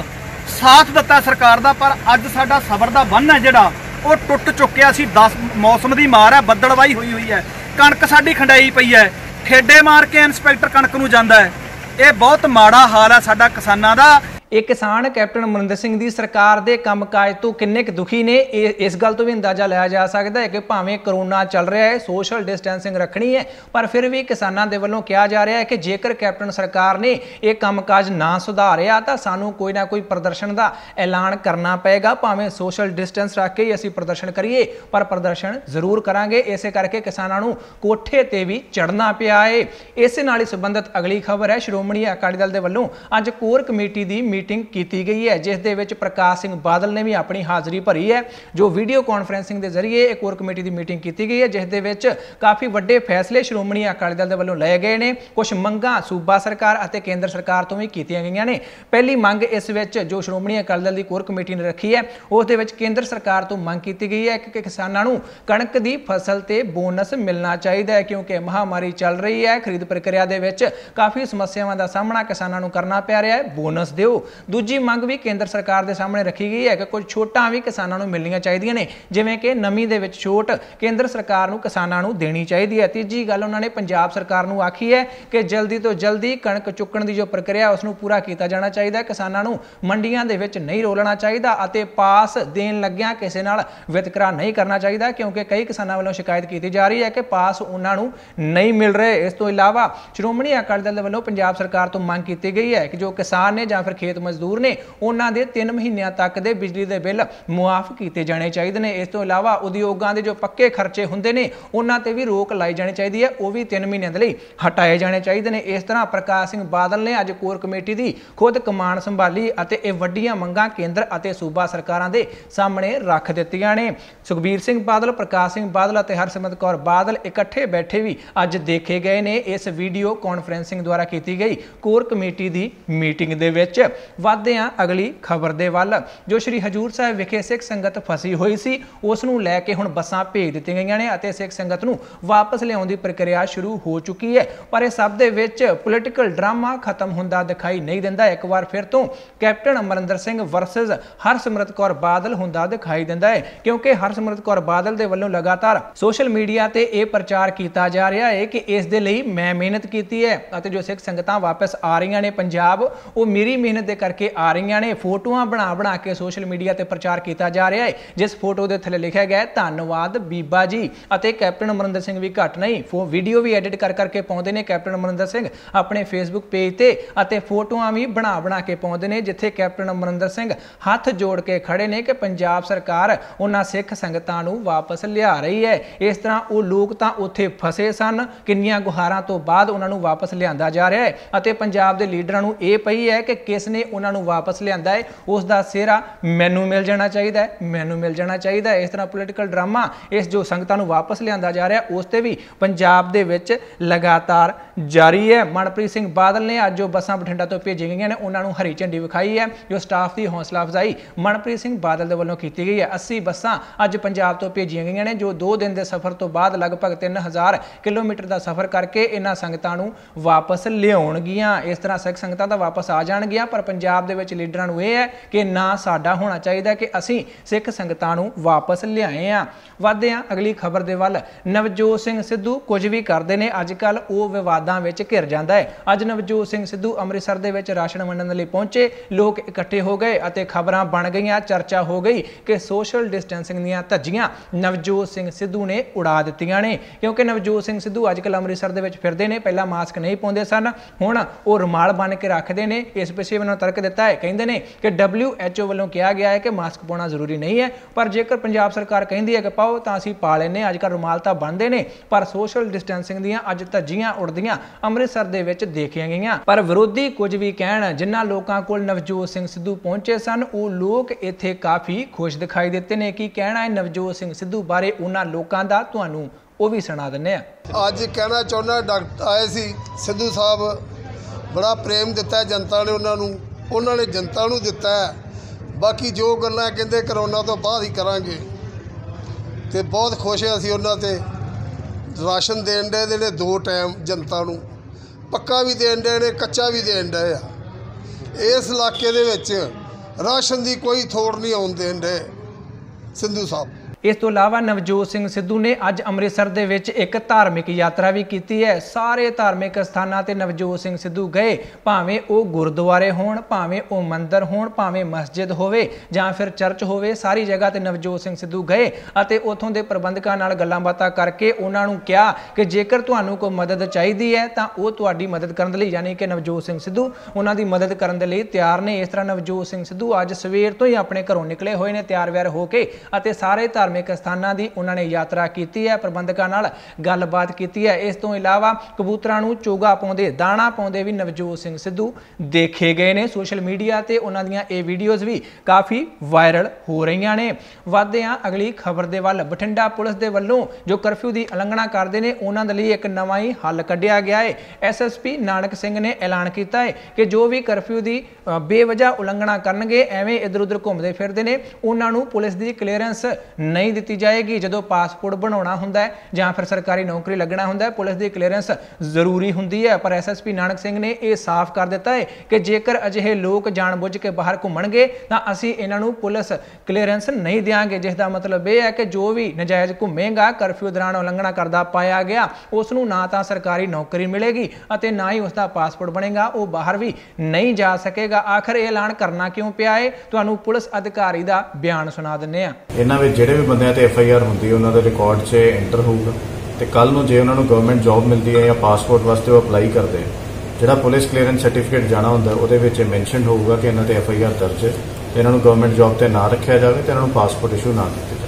ਸਾਥ ਦਿੱਤਾ ਸਰਕਾਰ ਦਾ, ਪਰ ਅੱਜ ਸਾਡਾ ਸਬਰ ਦਾ ਬੰਨ ਹੈ ਜਿਹੜਾ, ਉਹ ਟੁੱਟ ਚੁੱਕਿਆ ਸੀ। 10 ਮੌਸਮ ਦੀ ਮਾਰ ਹੈ, ਬੱਦਲਵਾਈ ਹੋਈ ਹੋਈ ਹੈ। ਕਣਕ ਸਾਡੀ ਖੰਡਾਈ ਪਈ ਹੈ। ਠੇਡੇ ਮਾਰ ਕੇ ਇੰਸਪੈਕਟਰ ਕਣਕ ਨੂੰ ਜਾਂਦਾ ਹੈ। ਇਹ ਬਹੁਤ ਮਾੜਾ ਹਾਲ ਹੈ ਸਾਡਾ ਕਿਸਾਨਾਂ ਦਾ। ਇਹ ਕਿਸਾਨ ਕੈਪਟਨ ਅਮਰਿੰਦਰ ਸਿੰਘ ਦੀ ਸਰਕਾਰ ਦੇ ਕੰਮਕਾਜ ਤੋਂ ਕਿੰਨੇ ਕੁ ਦੁਖੀ ਨੇ, ਇਹ, ਇਸ ਗੱਲ ਤੋਂ ਵੀ ਅੰਦਾਜ਼ਾ ਲਾਇਆ ਜਾ ਸਕਦਾ ਹੈ ਕਿ ਭਾਵੇਂ ਕਰੋਨਾ ਚੱਲ ਰਿਹਾ ਹੈ, ਸੋਸ਼ਲ ਡਿਸਟੈਂਸਿੰਗ ਰੱਖਣੀ ਹੈ, ਪਰ ਫਿਰ ਵੀ ਕਿਸਾਨਾਂ ਦੇ ਵੱਲੋਂ ਕਿਹਾ ਜਾ ਰਿਹਾ ਹੈ ਕਿ ਜੇਕਰ ਕੈਪਟਨ ਸਰਕਾਰ ਨੇ ਇਹ ਕੰਮਕਾਜ ਨਾ ਸੁਧਾਰਿਆ ਤਾਂ ਸਾਨੂੰ ਕੋਈ ਨਾ ਕੋਈ ਪ੍ਰਦਰਸ਼ਨ ਦਾ ਐਲਾਨ ਕਰਨਾ ਪਏਗਾ। ਭਾਵੇਂ ਸੋਸ਼ਲ ਡਿਸਟੈਂਸ ਰੱਖ ਕੇ ਹੀ ਅਸੀਂ ਪ੍ਰਦਰਸ਼ਨ ਕਰੀਏ, ਪਰ ਪ੍ਰਦਰਸ਼ਨ ਜ਼ਰੂਰ ਕਰਾਂਗੇ। ਇਸੇ ਕਰਕੇ ਕਿਸਾਨਾਂ ਨੂੰ ਕੋਠੇ ਤੇ ਵੀ ਚੜਨਾ ਪਿਆ ਹੈ ਇਸੇ ਨਾਲ ਹੀ ਸੰਬੰਧਿਤ ਅਗਲੀ ਖਬਰ ਹੈ, ਸ਼੍ਰੋਮਣੀ ਅਕਾਲੀ ਦਲ ਦੇ ਵੱਲੋਂ ਅੱਜ ਕੋਰ ਕਮੇਟੀ ਦੀ ਮੀਟਿੰਗ ਕੀਤੀ ਗਈ ਹੈ, ਜਿਸ ਦੇ ਵਿੱਚ ਪ੍ਰਕਾਸ਼ ਸਿੰਘ ਬਾਦਲ ਨੇ ਵੀ ਆਪਣੀ ਹਾਜ਼ਰੀ ਭਰੀ ਹੈ, ਜੋ ਵੀਡੀਓ ਕਾਨਫਰੈਂਸਿੰਗ ਦੇ ਜ਼ਰੀਏ ਇਹ ਕੋਰ ਕਮੇਟੀ ਦੀ ਮੀਟਿੰਗ ਕੀਤੀ ਗਈ ਹੈ, ਜਿਸ ਦੇ ਵਿੱਚ ਕਾਫੀ ਵੱਡੇ ਫੈਸਲੇ ਸ਼੍ਰੋਮਣੀ ਅਕਾਲੀ ਦਲ ਦੇ ਵੱਲੋਂ ਲਏ ਗਏ ਨੇ। ਕੁਝ ਮੰਗਾਂ ਸੂਬਾ ਸਰਕਾਰ ਅਤੇ ਕੇਂਦਰ ਸਰਕਾਰ ਤੋਂ ਵੀ ਕੀਤੀਆਂ ਗਈਆਂ ਨੇ। ਪਹਿਲੀ ਮੰਗ ਇਸ ਵਿੱਚ ਜੋ ਸ਼੍ਰੋਮਣੀ ਅਕਾਲੀ ਦਲ ਦੀ ਕੋਰ ਕਮੇਟੀ ਨੇ ਰੱਖੀ ਹੈ, ਉਸ ਦੇ ਵਿੱਚ ਕੇਂਦਰ ਸਰਕਾਰ ਤੋਂ ਮੰਗ ਕੀਤੀ ਗਈ ਹੈ ਕਿ ਕਿਸਾਨਾਂ ਨੂੰ ਕਣਕ ਦੀ ਫਸਲ ਤੇ ਬੋਨਸ ਮਿਲਣਾ ਚਾਹੀਦਾ ਹੈ, ਕਿਉਂਕਿ ਮਹਾਮਾਰੀ ਚੱਲ ਰਹੀ ਹੈ। ਖਰੀਦ ਪ੍ਰਕਿਰਿਆ ਦੇ ਵਿੱਚ ਕਾਫੀ ਸਮੱਸਿਆਵਾਂ ਦਾ ਸਾਹਮਣਾ ਕਿਸਾਨਾਂ ਨੂੰ ਕਰਨਾ ਪੈ ਰਿਹਾ ਹੈ। ਬੋਨਸ ਦਿਓ। ਦੂਜੀ ਮੰਗ ਵੀ ਕੇਂਦਰ ਸਰਕਾਰ ਦੇ ਸਾਹਮਣੇ ਰੱਖੀ ਗਈ ਹੈ ਕਿ ਕੁਝ ਛੋਟਾਂ ਵੀ ਕਿਸਾਨਾਂ ਨੂੰ ਮਿਲਣੀਆਂ ਚਾਹੀਦੀਆਂ ਨੇ, ਜਿਵੇਂ ਕਿ ਨਮੀ ਦੇ ਵਿੱਚ ਛੋਟ ਕੇਂਦਰ ਸਰਕਾਰ ਨੂੰ ਕਿਸਾਨਾਂ ਨੂੰ ਦੇਣੀ ਚਾਹੀਦੀ ਹੈ। ਤੀਜੀ ਗੱਲ ਉਹਨਾਂ ਨੇ ਪੰਜਾਬ ਸਰਕਾਰ ਨੂੰ ਆਖੀ ਹੈ ਕਿ ਜਲਦੀ ਤੋਂ ਜਲਦੀ ਕਣਕ ਚੁੱਕਣ ਦੀ ਜੋ ਪ੍ਰਕਿਰਿਆ, ਉਸ ਨੂੰ ਪੂਰਾ ਕੀਤਾ ਜਾਣਾ ਚਾਹੀਦਾ ਹੈ। ਕਿਸਾਨਾਂ ਨੂੰ ਮੰਡੀਆਂ ਦੇ ਵਿੱਚ ਨਹੀਂ ਰੋਲਣਾ ਚਾਹੀਦਾ ਅਤੇ ਪਾਸ ਦੇਣ ਲੱਗਿਆਂ ਕਿਸੇ ਨਾਲ ਵਿਤਕਰਾ ਨਹੀਂ ਕਰਨਾ ਚਾਹੀਦਾ, ਕਿਉਂਕਿ ਕਈ ਕਿਸਾਨਾਂ ਵੱਲੋਂ ਸ਼ਿਕਾਇਤ ਕੀਤੀ ਜਾ ਰਹੀ ਹੈ ਕਿ ਪਾਸ ਉਹਨਾਂ ਨੂੰ ਨਹੀਂ ਮਿਲ ਰਹੇ। ਇਸ ਤੋਂ ਇਲਾਵਾ ਸ਼੍ਰੋਮਣੀ ਅਕਾਲੀ ਦਲ ਦੇ ਵੱਲੋਂ ਪੰਜਾਬ ਸਰਕਾਰ ਤੋਂ ਮੰਗ ਕੀਤੀ ਗਈ ਹੈ ਕਿ ਜੋ ਕਿਸਾਨ ਨੇ ਜਾਂ ਫਿਰ ਖੇਤ ਮਜ਼ਦੂਰ ਨੇ ਉਹਨਾਂ ਦੇ 3 ਮਹੀਨਿਆਂ ਤੱਕ ਦੇ ਬਿਜਲੀ ਦੇ ਬਿੱਲ ਮੁਆਫ ਕੀਤੇ ਜਾਣੇ ਚਾਹੀਦੇ ਨੇ। ਇਸ ਤੋਂ ਇਲਾਵਾ ਉਦਯੋਗਾਂ ਦੇ ਜੋ ਪੱਕੇ ਖਰਚੇ ਹੁੰਦੇ ਨੇ, ਉਹਨਾਂ ਤੇ ਵੀ ਰੋਕ ਲਾਈ ਜਾਣੀ ਚਾਹੀਦੀ ਹੈ। ਉਹ ਵੀ 3 ਮਹੀਨਿਆਂ ਦੇ ਲਈ ਹਟਾਏ ਜਾਣੇ ਚਾਹੀਦੇ ਨੇ। ਇਸ ਤਰ੍ਹਾਂ ਪ੍ਰਕਾਸ਼ ਸਿੰਘ ਬਾਦਲ ਨੇ ਅੱਜ ਕੋਰ ਕਮੇਟੀ ਦੀ ਖੁਦ ਕਮਾਨ ਸੰਭਾਲੀ ਅਤੇ ਇਹ ਵੱਡੀਆਂ ਮੰਗਾਂ ਕੇਂਦਰ ਅਤੇ ਸੂਬਾ ਸਰਕਾਰਾਂ ਦੇ ਸਾਹਮਣੇ ਰੱਖ ਦਿੱਤੀਆਂ ਨੇ। ਸੁਖਬੀਰ ਸਿੰਘ ਬਾਦਲ, ਪ੍ਰਕਾਸ਼ ਸਿੰਘ ਬਾਦਲ ਅਤੇ ਹਰਸਿਮਰਤ ਕੌਰ ਬਾਦਲ ਇਕੱਠੇ ਬੈਠੇ ਵੀ ਅੱਜ ਦੇਖੇ ਗਏ ਨੇ। ਇਸ ਵੀਡੀਓ ਕਾਨਫਰੈਂਸਿੰਗ ਦੁਆਰਾ ਕੀਤੀ ਗਈ। ਕੋਰ ਕਮੇਟੀ ਦੀ ਮੀਟਿੰਗ ਦੇ ਵਿੱਚ ਵਧਦੇ ਹਾਂ ਅਗਲੀ ਖਬਰ ਦੇ ਵੱਲ। ਜੋ ਸ਼੍ਰੀ ਹਜੂਰ ਸਾਹਿਬ ਵਿਖੇ ਸਿੱਖ ਸੰਗਤ ਫਸੀ ਹੋਈ ਸੀ, ਉਸ ਨੂੰ ਲੈ ਕੇ ਹੁਣ ਬੱਸਾਂ ਭੇਜ ਦਿੱਤੀਆਂ ਗਈਆਂ ਨੇ ਅਤੇ ਸਿੱਖ ਸੰਗਤ ਨੂੰ ਵਾਪਸ ਲਿਆਉਣ ਦੀ ਪ੍ਰਕਿਰਿਆ ਸ਼ੁਰੂ ਹੋ ਚੁੱਕੀ ਹੈ। ਪਰ ਇਹ ਸਭ ਦੇ ਵਿੱਚ ਪੋਲੀਟੀਕਲ ਡਰਾਮਾ ਖਤਮ ਹੁੰਦਾ ਦਿਖਾਈ ਨਹੀਂ ਦਿੰਦਾ। ਇੱਕ ਵਾਰ ਫਿਰ ਤੋਂ ਕੈਪਟਨ ਅਮਰਿੰਦਰ ਸਿੰਘ ਵਰਸਸ ਹਰਸਿਮਰਤ ਕੌਰ ਬਾਦਲ ਹੁੰਦਾ ਦਿਖਾਈ ਦਿੰਦਾ ਹੈ, ਕਿਉਂਕਿ ਹਰਸਿਮਰਤ ਕੌਰ ਬਾਦਲ ਦੇ ਵੱਲੋਂ ਲਗਾਤਾਰ ਸੋਸ਼ਲ ਮੀਡੀਆ ਤੇ ਇਹ ਪ੍ਰਚਾਰ ਕੀਤਾ ਜਾ ਰਿਹਾ ਹੈ ਕਿ ਇਸ ਦੇ ਲਈ ਮੈਂ ਮਿਹਨਤ ਕੀਤੀ ਹੈ ਅਤੇ ਜੋ ਸਿੱਖ ਸੰਗਤਾਂ ਵਾਪਸ ਆ ਰਹੀਆਂ ਨੇ ਪੰਜਾਬ, ਉਹ ਮੇਰੀ ਮਿਹਨਤ ਦੇ ਕਰਕੇ ਆ ਰਹੀਆਂ ਨੇ। ਫੋਟੋਆਂ ਬਣਾ ਬਣਾ ਕੇ ਸੋਸ਼ਲ ਮੀਡੀਆ ਤੇ ਪ੍ਰਚਾਰ ਕੀਤਾ ਜਾ ਰਿਹਾ ਹੈ। ਜਿਸ ਫੋਟੋ ਦੇ ਥੱਲੇ ਲਿਖਿਆ ਗਿਆ ਧੰਨਵਾਦ ਬੀਬਾ ਜੀ ਅਤੇ ਕੈਪਟਨ ਅਮਰਿੰਦਰ ਸਿੰਘ ਵੀ ਘੱਟ ਨਹੀਂ। ਫੋ ਵੀਡੀਓ ਵੀ ਐਡਿਟ ਕਰ ਕਰਕੇ ਪਾਉਂਦੇ ਨੇ ਕੈਪਟਨ ਅਮਰਿੰਦਰ ਸਿੰਘ। ਆਪਣੇ ਫੇਸਬੁੱਕ ਪੇਜ ਤੇ ਅਤੇ ਫੋਟੋਆਂ ਵੀ ਬਣਾ ਬਣਾ ਕੇ ਪਾਉਂਦੇ ਨੇ, ਜਿੱਥੇ ਕੈਪਟਨ ਅਮਰਿੰਦਰ ਸਿੰਘ ਹੱਥ ਜੋੜ ਕੇ ਖੜੇ ਨੇ ਕਿ ਪੰਜਾਬ ਸਰਕਾਰ ਉਹਨਾਂ ਸਿੱਖ ਸੰਗਤਾਂ ਨੂੰ ਵਾਪਸ ਲਿਆ ਰਹੀ ਹੈ। ਇਸ ਤਰ੍ਹਾਂ ਉਹ ਲੋਕ ਤਾਂ ਉੱਥੇ ਫਸੇ ਸਨ। ਕਿੰਨੀਆਂ ਗੁਹਾਰਾਂ ਤੋਂ ਬਾਅਦ ਉਹਨਾਂ ਨੂੰ ਵਾਪਸ ਲਿਆਂਦਾ ਜਾ ਰਿਹਾ ਹੈ। ਅਤੇ ਪੰਜਾਬ ਦੇ ਲੀਡਰਾਂ ਨੂੰ ਇਹ ਪਈ ਹੈ ਕਿ ਕਿਸ ਨੇ ਉਹਨਾਂ ਨੂੰ ਵਾਪਸ ਲਿਆਂਦਾ ਹੈ ਉਸ ਦਾ ਸਿਹਰਾ ਮੈਨੂੰ ਮਿਲ ਜਾਣਾ ਚਾਹੀਦਾ ਹੈ ਮੈਨੂੰ ਮਿਲ ਜਾਣਾ ਚਾਹੀਦਾ ਹੈ ਇਸ ਤਰ੍ਹਾਂ ਪੋਲੀਟੀਕਲ ਡਰਾਮਾ ਇਸ ਜੋ ਸੰਗਤਾਂ ਨੂੰ ਵਾਪਸ ਲਿਆਂਦਾ ਜਾ ਰਿਹਾ, ਉਸ ਤੇ ਵੀ ਪੰਜਾਬ ਦੇ ਵਿੱਚ ਲਗਾਤਾਰ ਜਾਰੀ ਹੈ ਮਨਪ੍ਰੀਤ ਸਿੰਘ ਬਾਦਲ ਨੇ ਅੱਜ ਜੋ ਬੱਸਾਂ ਬਠਿੰਡਾ ਤੋਂ ਭੇਜੀਆਂ ਗਈਆਂ ਨੇ, ਉਹਨਾਂ ਨੂੰ ਹਰੀ ਝੰਡੀ ਵਿਖਾਈ ਹੈ ਜੋ ਸਟਾਫ ਦੀ ਹੌਸਲਾ ਅਫਜ਼ਾਈ ਮਨਪ੍ਰੀਤ ਸਿੰਘ ਬਾਦਲ ਦੇ ਵੱਲੋਂ ਕੀਤੀ ਗਈ ਹੈ 80 ਬੱਸਾਂ ਅੱਜ ਪੰਜਾਬ ਤੋਂ ਭੇਜੀਆਂ ਗਈਆਂ ਨੇ, ਜੋ 2 ਦਿਨ ਦੇ ਸਫ਼ਰ ਤੋਂ ਬਾਅਦ ਲਗਭਗ 3000 ਕਿਲੋਮੀਟਰ ਦਾ ਸਫ਼ਰ ਕਰਕੇ ਇਹਨਾਂ ਸੰਗਤਾਂ ਨੂੰ ਵਾਪਸ ਲਿਆਉਣਗੀਆਂ। ਇਸ ਤਰ੍ਹਾਂ ਸਿੱਖ ਸੰਗਤਾਂ ਤਾਂ ਵਾਪਸ ਆ ਜਾਣਗੀਆਂ, ਪਰ ਪੰਜਾਬ ਦੇ ਵਿੱਚ ਲੀਡਰਾਂ ਨੂੰ ਇਹ ਹੈ ਕਿ ਨਾ ਸਾਡਾ ਹੋਣਾ ਚਾਹੀਦਾ ਕਿ ਅਸੀਂ ਸਿੱਖ ਸੰਗਤਾਂ ਨੂੰ ਵਾਪਸ ਲਿਆਏ ਆ ਵਧਦੇ ਆ ਅਗਲੀ ਖਬਰ ਦੇ ਵੱਲ। ਨਵਜੋਤ ਸਿੰਘ ਸਿੱਧੂ ਕੁਝ ਵੀ ਕਰਦੇ ਨੇ, ਅੱਜ ਕੱਲ ਉਹ ਵਿਵਾਦਾਂ ਵਿੱਚ ਘਿਰ ਜਾਂਦਾ ਹੈ। ਅੱਜ ਨਵਜੋਤ ਸਿੰਘ ਸਿੱਧੂ ਅੰਮ੍ਰਿਤਸਰ ਦੇ ਵਿੱਚ ਰਾਸ਼ਨ ਵੰਡਣ ਲਈ ਪਹੁੰਚੇ। ਲੋਕ ਇਕੱਠੇ ਹੋ ਗਏ ਅਤੇ ਖਬਰਾਂ ਬਣ ਗਈਆਂ, ਚਰਚਾ ਹੋ ਗਈ ਕਿ ਸੋਸ਼ਲ ਡਿਸਟੈਂਸਿੰਗ ਦੀਆਂ ਧੱਜੀਆਂ ਨਵਜੋਤ ਸਿੰਘ ਸਿੱਧੂ ਨੇ ਉਡਾ ਦਿੱਤੀਆਂ ਨੇ। ਕਿਉਂਕਿ ਨਵਜੋਤ ਸਿੰਘ ਸਿੱਧੂ ਅੱਜ ਕੱਲ ਅੰਮ੍ਰਿਤਸਰ ਦੇ ਵਿੱਚ ਫਿਰਦੇ ਨੇ, ਪਹਿਲਾਂ ਮਾਸਕ ਨਹੀਂ ਪਾਉਂਦੇ ਸਨ। ਹੁਣ ਉਹ ਰੁਮਾਲ ਬਣ ਕੇ ਰੱਖਦੇ ਨੇ। ਇਸ ਪਿੱਛੇ ਉਹਨਾਂ ਤਰਕ ਦਿੱਤਾ ਹੈ। ਕਹਿੰਦੇ ਨੇ ਕਿ WHO ਵੱਲੋਂ ਕਿਹਾ ਗਿਆ ਹੈ ਕਿ ਮਾਸਕ ਪਾਉਣਾ ਜ਼ਰੂਰੀ ਨਹੀਂ ਹੈ, ਪਰ ਜੇਕਰ ਪੰਜਾਬ ਸਰਕਾਰ ਕਹਿੰਦੀ ਹੈ ਕਿ ਪਾਓ, ਤਾਂ ਅਸੀਂ ਪਾ ਲੈਨੇ ਅੱਜ ਕੱਲ੍ਹ ਰੁਮਾਲ ਤਾਂ ਬਣਦੇ ਨੇ, ਪਰ ਸੋਸ਼ਲ ਡਿਸਟੈਂਸਿੰਗ ਦੀਆਂ ਅੱਜ ਧੱਜੀਆਂ ਉੜਦੀਆਂ ਅੰਮ੍ਰਿਤਸਰ ਦੇ ਵਿੱਚ ਦੇਖੀਆਂ ਗਈਆਂ। ਪਰ ਵਿਰੋਧੀ ਕੁਝ ਵੀ ਕਹਿਣ, ਜਿਨ੍ਹਾਂ ਲੋਕਾਂ ਕੋਲ ਨਵਜੋਤ ਸਿੰਘ ਸਿੱਧੂ ਪਹੁੰਚੇ ਸਨ, ਉਹ ਲੋਕ ਇੱਥੇ ਕਾਫੀ ਖੁਸ਼ ਦਿਖਾਈ ਦਿੱਤੇ ਨੇ। ਕੀ ਕਹਿਣਾ ਹੈ ਨਵਜੋਤ ਸਿੰਘ ਸਿੱਧੂ ਬਾਰੇ? ਉਹਨਾਂ ਲੋਕਾਂ ਦਾ ਤੁਹਾਨੂੰ ਉਹ ਵੀ ਸੁਣਾ ਦਿੰਨੇ ਆ ਅੱਜ ਕਹਿਣਾ ਚਾਹੁੰਦਾ ਡਾਕਟਰ, ਆਏ ਸੀ, ਸਿੱਧੂ ਸਾਹਿਬ ਬੜਾ ਪ੍ਰੇਮ ਦਿੱਤਾ ਜਨਤਾ ਨੇ ਉਹਨਾਂ ਨੂੰ। ਉਹਨਾਂ ਨੇ ਜਨਤਾ ਨੂੰ ਦਿੱਤਾ ਹੈ। ਬਾਕੀ ਜੋ ਗੱਲਾਂ ਕਹਿੰਦੇ ਕਰੋਨਾ ਤੋਂ ਬਾਅਦ ਹੀ ਕਰਾਂਗੇ। ਤੇ ਬਹੁਤ ਖੁਸ਼ ਹਾਂ ਅਸੀਂ ਉਹਨਾਂ ਤੇ। ਰਾਸ਼ਨ ਦੇਣ ਦੇ ਜਿਹੜੇ ਦੋ ਟਾਈਮ ਜਨਤਾ ਨੂੰ। ਪੱਕਾ ਵੀ ਦੇਣ ਦੇ ਨੇ, ਕੱਚਾ ਵੀ ਦੇਣ ਦੇ ਆ। ਇਸ ਇਲਾਕੇ ਦੇ ਵਿੱਚ ਰਾਸ਼ਨ ਦੀ ਕੋਈ ਥੋੜ ਨਹੀਂ ਆਉਣ ਦੇਣ ਦੇ ਸਿੰਧੂ ਸਾਹਿਬ। ਇਸ ਤੋਂ ਇਲਾਵਾ ਨਵਜੋਤ ਸਿੰਘ ਸਿੱਧੂ ਨੇ ਅੱਜ ਅੰਮ੍ਰਿਤਸਰ ਦੇ ਵਿੱਚ ਇੱਕ ਧਾਰਮਿਕ ਯਾਤਰਾ ਵੀ ਕੀਤੀ ਹੈ। ਸਾਰੇ ਧਾਰਮਿਕ ਸਥਾਨਾਂ ਤੇ ਨਵਜੋਤ ਸਿੰਘ ਸਿੱਧੂ ਗਏ। ਭਾਵੇਂ ਉਹ ਗੁਰਦੁਆਰੇ ਹੋਣ, ਭਾਵੇਂ ਉਹ ਮੰਦਿਰ ਹੋਣ, ਭਾਵੇਂ ਮਸਜਿਦ ਹੋਵੇ ਜਾਂ ਫਿਰ ਚਰਚ ਹੋਵੇ, ਸਾਰੀ ਜਗ੍ਹਾ ਤੇ ਨਵਜੋਤ ਸਿੰਘ ਸਿੱਧੂ ਗਏ ਅਤੇ ਉੱਥੋਂ ਦੇ ਪ੍ਰਬੰਧਕਾਂ ਨਾਲ ਗੱਲਾਂ ਬਾਤਾਂ ਕਰਕੇ ਉਹਨਾਂ ਨੂੰ ਕਿਹਾ ਕਿ ਜੇਕਰ ਤੁਹਾਨੂੰ ਕੋਈ ਮਦਦ ਚਾਹੀਦੀ ਹੈ, ਤਾਂ ਉਹ ਤੁਹਾਡੀ ਮਦਦ ਕਰਨ ਦੇ ਲਈ, ਯਾਨੀ ਕਿ ਨਵਜੋਤ ਸਿੰਘ ਸਿੱਧੂ, ਉਹਨਾਂ ਦੀ ਮਦਦ ਕਰਨ ਦੇ ਲਈ ਤਿਆਰ ਨੇ। ਇਸ ਤਰ੍ਹਾਂ ਨਵਜੋਤ ਸਿੰਘ ਸਿੱਧੂ ਅੱਜ ਸਵੇਰ ਤੋਂ ਹੀ ਆਪਣੇ ਘਰੋਂ ਨਿਕਲੇ ਹੋਏ ਨੇ ਤਿਆਰ ਵਿਆਰ ਹੋ ਕੇ ਅਤੇ ਸਾਰੇ ਧਾਰਮਿਕ ਧਾਰਮਿਕ ਸਥਾਨਾਂ ਦੀ ਉਹਨਾਂ ਨੇ ਯਾਤਰਾ ਕੀਤੀ ਹੈ, ਪ੍ਰਬੰਧਕਾਂ ਨਾਲ ਗੱਲਬਾਤ ਕੀਤੀ ਹੈ। ਇਸ ਤੋਂ ਇਲਾਵਾ ਕਬੂਤਰਾਂ ਨੂੰ ਚੋਗਾ ਪਾਉਂਦੇ, ਦਾਣਾ ਪਾਉਂਦੇ ਵੀ ਨਵਜੋਤ ਸਿੰਘ ਸਿੱਧੂ ਦੇਖੇ ਗਏ ਨੇ। ਸੋਸ਼ਲ ਮੀਡੀਆ ਤੇ ਉਹਨਾਂ ਦੀਆਂ ਇਹ ਵੀਡੀਓਜ਼ ਵੀ ਕਾਫੀ ਵਾਇਰਲ ਹੋ ਰਹੀਆਂ ਨੇ। ਵਧਦੇ ਹਾਂ, ਅਗਲੀ ਖਬਰ ਦੇ ਵੱਲ। ਬਠਿੰਡਾ ਪੁਲਿਸ ਦੇ ਵੱਲੋਂ ਜੋ ਕਰਫਿਊ ਦੀ ਉਲੰਘਣਾ ਕਰਦੇ ਨੇ, ਉਹਨਾਂ ਦੇ ਲਈ ਇੱਕ ਨਵਾਂ ਹੀ ਹੱਲ ਕੱਢਿਆ ਗਿਆ ਹੈ। ਐਸਐਸਪੀ ਨਾਨਕ ਸਿੰਘ ਨੇ ਐਲਾਨ ਕੀਤਾ ਹੈ ਕਿ ਜੋ ਵੀ ਕਰਫਿਊ ਦੀ ਬੇਵਜ੍ਹਾ ਉਲੰਘਣਾ ਕਰਨਗੇ, ਐਵੇਂ ਇਧਰ ਉਧਰ ਘੁੰਮਦੇ ਫਿਰਦੇ ਨੇ। ਉਹਨਾਂ ਨੂੰ ਪੁਲਿਸ ਦੀ ਕਲੀਅਰੈਂਸ ਨਹੀਂ ਨਹੀਂ ਦਿੱਤੀ ਜਾਏਗੀ। ਜਦੋਂ ਪਾਸਪੋਰਟ ਬਣਾਉਣਾ ਹੁੰਦਾ ਹੈ ਜਾਂ ਫਿਰ ਸਰਕਾਰੀ ਨੌਕਰੀ ਲੱਗਣਾ ਹੁੰਦਾ ਹੈ, ਪੁਲਿਸ ਦੀ ਕਲੀਅਰੈਂਸ ਜ਼ਰੂਰੀ ਹੁੰਦੀ ਹੈ। ਪਰ ਐਸਐਸਪੀ ਨਾਨਕ ਸਿੰਘ ਨੇ ਇਹ ਸਾਫ਼ ਕਰ ਦਿੱਤਾ ਹੈ ਕਿ ਜੇਕਰ ਅਜਿਹੇ ਲੋਕ ਜਾਣਬੁੱਝ ਕੇ ਬਾਹਰ ਘੁੰਮਣਗੇ, ਤਾਂ ਅਸੀਂ ਇਹਨਾਂ ਨੂੰ ਪੁਲਿਸ ਕਲੀਅਰੈਂਸ ਨਹੀਂ ਦੇਵਾਂਗੇ ਜਿਸ ਦਾ ਮਤਲਬ ਇਹ ਹੈ ਕਿ ਜੋ ਵੀ ਨਜਾਇਜ਼ ਘੁੰਮੇਗਾ, ਕਰਫਿਊ ਦੌਰਾਨ ਉਲੰਘਣਾ ਕਰਦਾ ਪਾਇਆ ਗਿਆ, ਉਸ ਨੂੰ ਨਾ ਤਾਂ ਸਰਕਾਰੀ ਨੌਕਰੀ ਮਿਲੇਗੀ ਅਤੇ ਨਾ ਹੀ ਉਸ ਦਾ ਪਾਸਪੋਰਟ ਬਣੇਗਾ, ਉਹ ਬਾਹਰ ਵੀ ਨਹੀਂ ਜਾ ਸਕੇਗਾ। ਆਖਰ ਇਹ ਐਲਾਨ ਕਰਨਾ ਕਿਉਂ ਪਿਆ ਹੈ? ਤੁਹਾਨੂੰ ਪੁਲਿਸ ਅਧਿਕਾਰੀ ਦਾ ਬਿਆਨ ਸੁਣਾ ਦਿੰਨੇ ਆ ਇਹਨਾਂ ਵਿੱਚ ਜਿਹੜੇ ਵੀ ਬੰਦਿਆਂ ਤੇ ਐਫ ਆਈ ਆਰ ਹੁੰਦੀ ਹੈ ਉਹਨਾਂ ਦੇ ਰਿਕਾਰਡ 'ਚ ਐਂਟਰ ਹੋਊਗਾ। ਤੇ ਕੱਲ ਨੂੰ ਜੇ ਉਹਨਾਂ ਨੂੰ ਗਵਰਨਮੈਂਟ ਜੌਬ ਮਿਲਦੀ ਹੈ ਜਾਂ ਪਾਸਪੋਰਟ ਵਾਸਤੇ ਉਹ ਅਪਲਾਈ ਕਰਦੇ ਆ, ਜਿਹੜਾ ਪੁਲਿਸ ਕਲੀਅਰੈਂਸ ਸਰਟੀਫਿਕੇਟ ਜਾਣਾ ਹੁੰਦਾ ਉਹਦੇ ਵਿੱਚ ਮੈਂਸ਼ਨ ਹੋਊਗਾ ਕਿ ਇਹਨਾਂ ਤੇ ਐਫ ਆਈ ਆਰ ਦਰਜ ਹੈ। ਇਹਨਾਂ ਨੂੰ ਗਵਰਨਮੈਂਟ ਜੌਬ ਤੇ ਨਾ ਰੱਖਿਆ ਜਾਵੇ ਤੇ ਇਹਨਾਂ ਨੂੰ ਪਾਸਪੋਰਟ ਇਸ਼ੂ ਨਾ ਦਿੱਤੇ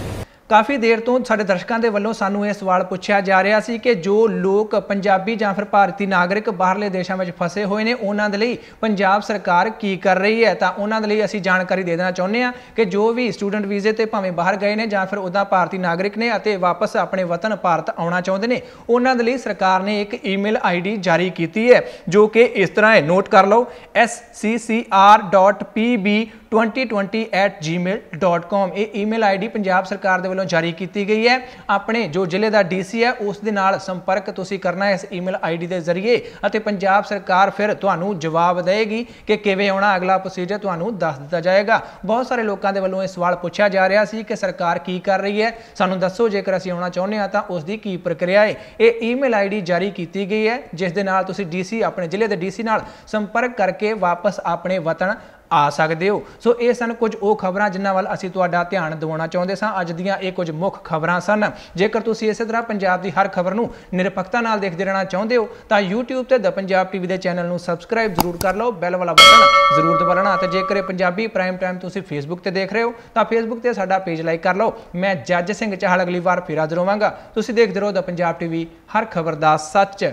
ਕਾਫੀ ਦੇਰ ਤੋਂ ਸਾਡੇ ਦਰਸ਼ਕਾਂ ਦੇ ਵੱਲੋਂ ਸਾਨੂੰ ਇਹ ਸਵਾਲ ਪੁੱਛਿਆ ਜਾ ਰਿਹਾ ਸੀ ਕਿ ਜੋ ਲੋਕ ਪੰਜਾਬੀ ਜਾਂ ਫਿਰ ਭਾਰਤੀ ਨਾਗਰਿਕ ਬਾਹਰਲੇ ਦੇਸ਼ਾਂ ਵਿੱਚ ਫਸੇ ਹੋਏ ਨੇ, ਉਹਨਾਂ ਦੇ ਲਈ ਪੰਜਾਬ ਸਰਕਾਰ ਕੀ ਕਰ ਰਹੀ ਹੈ? ਤਾਂ ਉਹਨਾਂ ਦੇ ਲਈ ਅਸੀਂ ਜਾਣਕਾਰੀ ਦੇ ਦੇਣਾ ਚਾਹੁੰਦੇ ਹਾਂ ਕਿ ਜੋ ਵੀ ਸਟੂਡੈਂਟ ਵੀਜ਼ੇ ਤੇ ਭਾਵੇਂ ਬਾਹਰ ਗਏ ਨੇ ਜਾਂ ਫਿਰ ਉਹਦਾ ਭਾਰਤੀ ਨਾਗਰਿਕ ਨੇ ਅਤੇ ਵਾਪਸ ਆਪਣੇ ਵਤਨ ਭਾਰਤ ਆਉਣਾ ਚਾਹੁੰਦੇ ਨੇ, ਉਹਨਾਂ ਦੇ ਲਈ ਸਰਕਾਰ ਨੇ ਇੱਕ ਈਮੇਲ ਆਈਡੀ ਜਾਰੀ ਕੀਤੀ ਹੈ, ਜੋ ਕਿ ਇਸ ਤਰ੍ਹਾਂ ਹੈ। ਨੋਟ ਕਰ ਲਓ sccr.pb 2020@gmail.com ਇਹ ਈਮੇਲ ਆਈਡੀ ਪੰਜਾਬ ਸਰਕਾਰ ਦੇ ਵੱਲੋਂ ਜਾਰੀ ਕੀਤੀ ਗਈ ਹੈ। ਆਪਣੇ ਜੋ ਜ਼ਿਲ੍ਹੇ ਦਾ ਡੀਸੀ ਹੈ, ਉਸ ਦੇ ਨਾਲ ਸੰਪਰਕ ਤੁਸੀਂ ਕਰਨਾ ਹੈ ਇਸ ਈਮੇਲ ਆਈਡੀ ਦੇ ਜ਼ਰੀਏ ਅਤੇ ਪੰਜਾਬ ਸਰਕਾਰ ਫਿਰ ਤੁਹਾਨੂੰ ਜਵਾਬ ਦੇਵੇਗੀ ਕਿ ਕਿਵੇਂ ਆਉਣਾ, ਅਗਲਾ ਪ੍ਰੋਸੀਜਰ ਤੁਹਾਨੂੰ ਦੱਸ ਦਿੱਤਾ ਜਾਏਗਾ। ਬਹੁਤ ਸਾਰੇ ਲੋਕਾਂ ਦੇ ਵੱਲੋਂ ਇਹ ਸਵਾਲ ਪੁੱਛਿਆ ਜਾ ਰਿਹਾ ਸੀ ਕਿ ਸਰਕਾਰ ਕੀ ਕਰ ਰਹੀ ਹੈ। ਸਾਨੂੰ ਦੱਸੋ, ਜੇਕਰ ਅਸੀਂ ਆਉਣਾ ਚਾਹੁੰਦੇ ਹਾਂ ਤਾਂ ਉਸ ਦੀ ਕੀ ਪ੍ਰਕਿਰਿਆ ਹੈ। ਇਹ ਈਮੇਲ ਆਈਡੀ ਜਾਰੀ ਕੀਤੀ ਗਈ ਹੈ, ਜਿਸ ਦੇ ਨਾਲ ਤੁਸੀਂ ਡੀਸੀ ਆਪਣੇ ਜ਼ਿਲ੍ਹੇ ਦੇ ਡੀਸੀ ਨਾਲ ਸੰਪਰਕ ਕਰਕੇ ਵਾਪਸ ਆਪਣੇ ਵਤਨ ਆ ਸਕਦੇ ਹੋ। ਸੋ ਇਹ ਸਨ ਕੁਝ ਉਹ ਖਬਰਾਂ ਜਿਨ੍ਹਾਂ ਵੱਲ ਅਸੀਂ ਤੁਹਾਡਾ ਧਿਆਨ ਦਿਵਾਉਣਾ ਚਾਹੁੰਦੇ ਸਾਂ। ਅੱਜ ਦੀਆਂ ਇਹ ਕੁਝ ਮੁੱਖ ਖਬਰਾਂ ਸਨ। ਜੇਕਰ ਤੁਸੀਂ ਇਸੇ ਤਰ੍ਹਾਂ ਪੰਜਾਬ ਦੀ ਹਰ ਖਬਰ ਨੂੰ ਨਿਰਪੱਖਤਾ ਨਾਲ ਦੇਖਦੇ ਰਹਿਣਾ ਚਾਹੁੰਦੇ ਹੋ, ਤਾਂ YouTube ਤੇ ਦ ਪੰਜਾਬ ਟੀਵੀ ਦੇ ਚੈਨਲ ਨੂੰ ਸਬਸਕ੍ਰਾਈਬ ਜ਼ਰੂਰ ਕਰ ਲਓ। ਬੈਲ ਵਾਲਾ ਬਟਨ ਜ਼ਰੂਰ ਦਬਾਉਣਾ ਤੇ ਜੇਕਰ ਇਹ ਪੰਜਾਬੀ ਪ੍ਰਾਈਮ ਟਾਈਮ ਤੁਸੀਂ Facebook ਤੇ ਦੇਖ ਰਹੇ ਹੋ, ਤਾਂ Facebook ਤੇ ਸਾਡਾ ਪੇਜ ਲਾਈਕ ਕਰ ਲਓ। ਮੈਂ ਜੱਜ ਸਿੰਘ ਚਾਹਲ ਅਗਲੀ ਵਾਰ ਫਿਰ ਹਾਜ਼ਰ ਹੋਵਾਂਗਾ। ਤੁਸੀਂ ਦੇਖਦੇ ਰਹੋ ਦ ਪੰਜਾਬ ਟੀਵੀ ਹਰ ਖਬਰ ਦਾ ਸੱਚ।